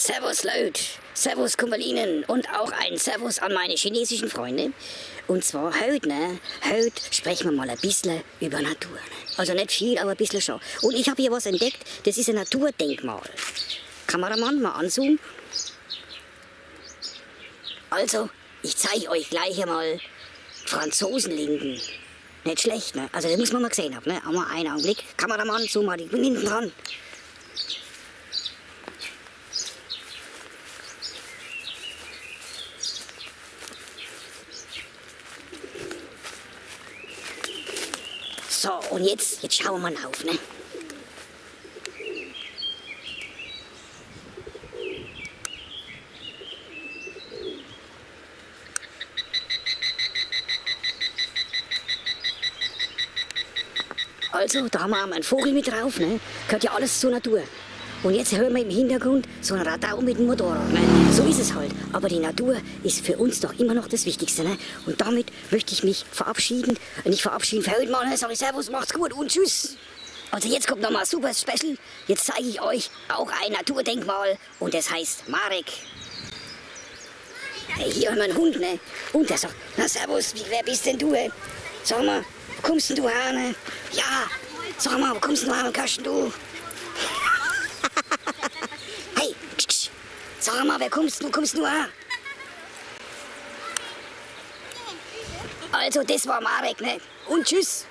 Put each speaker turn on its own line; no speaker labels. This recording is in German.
Servus Leute, Servus Kummerlinen und auch ein Servus an meine chinesischen Freunde. Und zwar heute, ne? Heute sprechen wir mal ein bisschen über Natur. Ne? Also nicht viel, aber ein bisschen schon. Und ich habe hier was entdeckt, das ist ein Naturdenkmal. Kameramann, mal anzoomen. Also, ich zeige euch gleich einmal Franzosenlinden. Nicht schlecht, ne? Also, das muss man mal gesehen haben, ne? Einmal einen Augenblick. Kameramann, zoom mal, bin hinten dran. So, und jetzt, jetzt schauen wir mal auf, ne? Also, da haben wir einen Vogel mit drauf, ne? Gehört ja alles zur Natur. Und jetzt hören wir im Hintergrund so ein Radau mit dem Motorrad. Ne? So ist es halt. Aber die Natur ist für uns doch immer noch das Wichtigste. Ne? Und damit möchte ich mich verabschieden. Nicht verabschieden für heute mal. Ne? Sag ich Servus, macht's gut und tschüss. Also jetzt kommt nochmal super Special. Jetzt zeige ich euch auch ein Naturdenkmal. Und das heißt Marek. Hey, hier haben wir einen Hund, ne? Und der sagt, na Servus, wer bist denn du, ey? Sag mal, wo kommst denn du her, ne? Ja, sag mal, wo kommst denn du her, und kannst du? Sag mal, wer kommst du, kommst du her? Also, das war Marek, ne? Und tschüss.